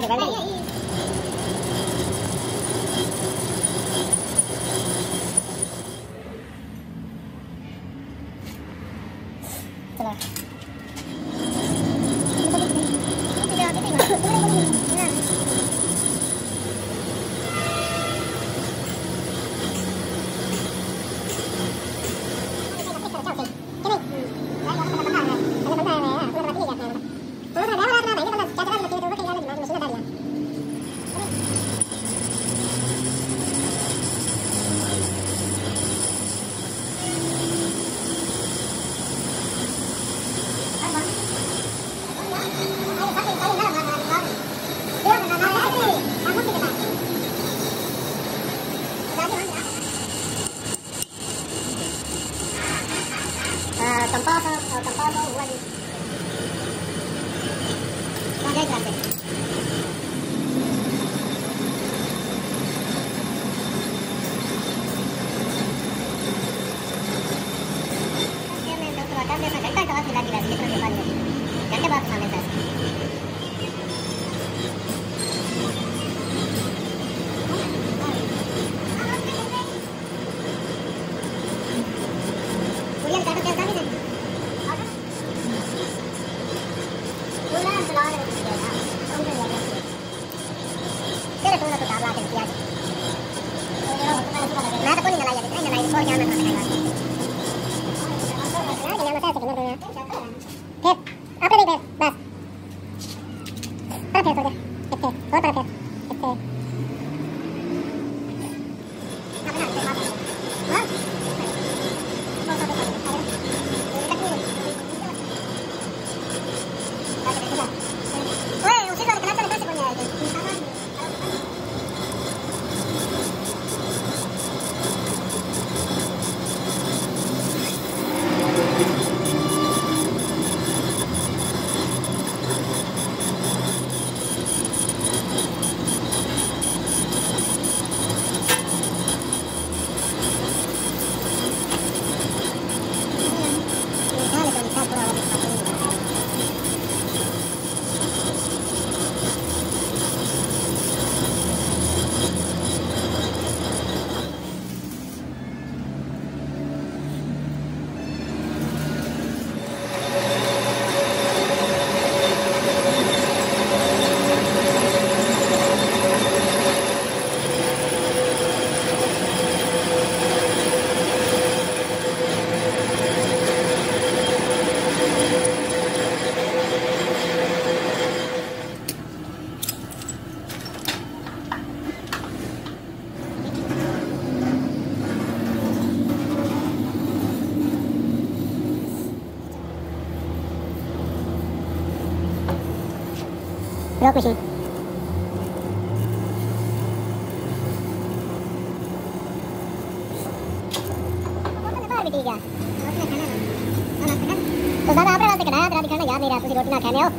Terus, ini sudah. दादा आप वास्ते कढ़ाया तेरा दिखाना याद नहीं रहा तुसी रोटी ना खाने आओ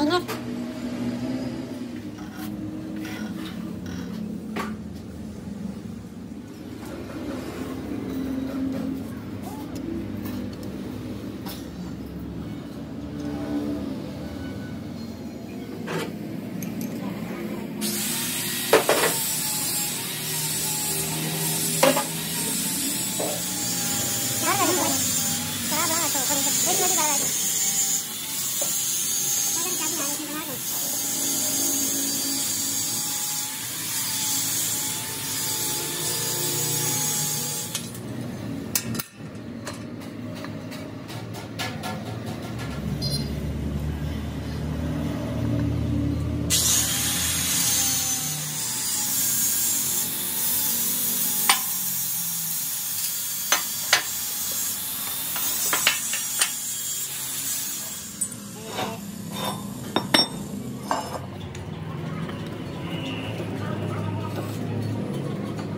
あす。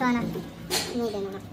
しょうがない脱いでるのが。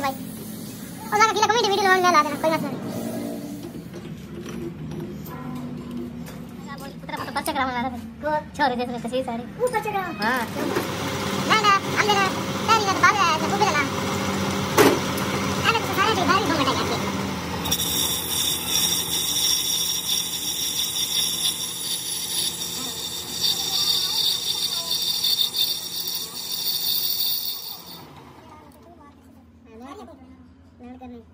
भाई। और जाके किला कमेंट वीडियो ला देना कोई बात नहीं। रहा छोरे दे सारी। पच्चा ग्राम हाँ। Nalkan nih.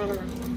Pero.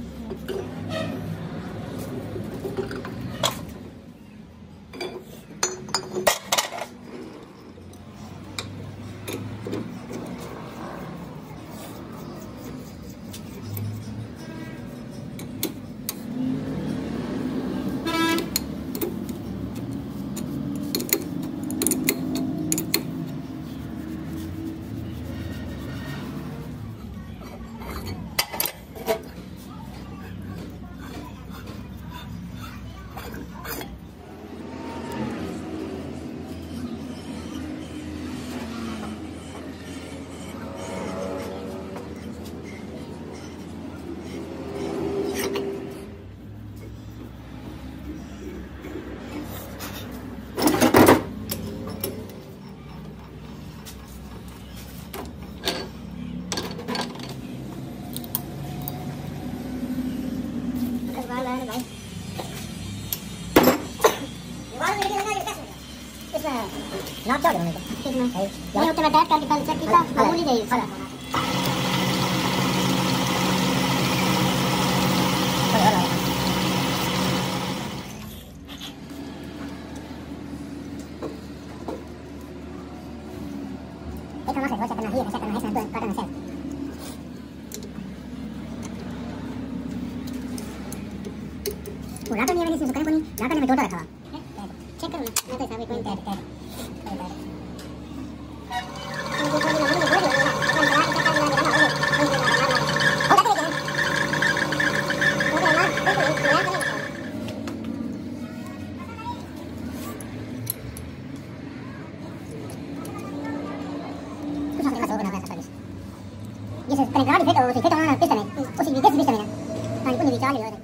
Ngayon, tinadahit ka, di balik kita, mamuli dahil sila. Yes, penetrare difetto, difetto non pista ne. Così mi destra pista ne. Ma quindi di cali, ora. Ya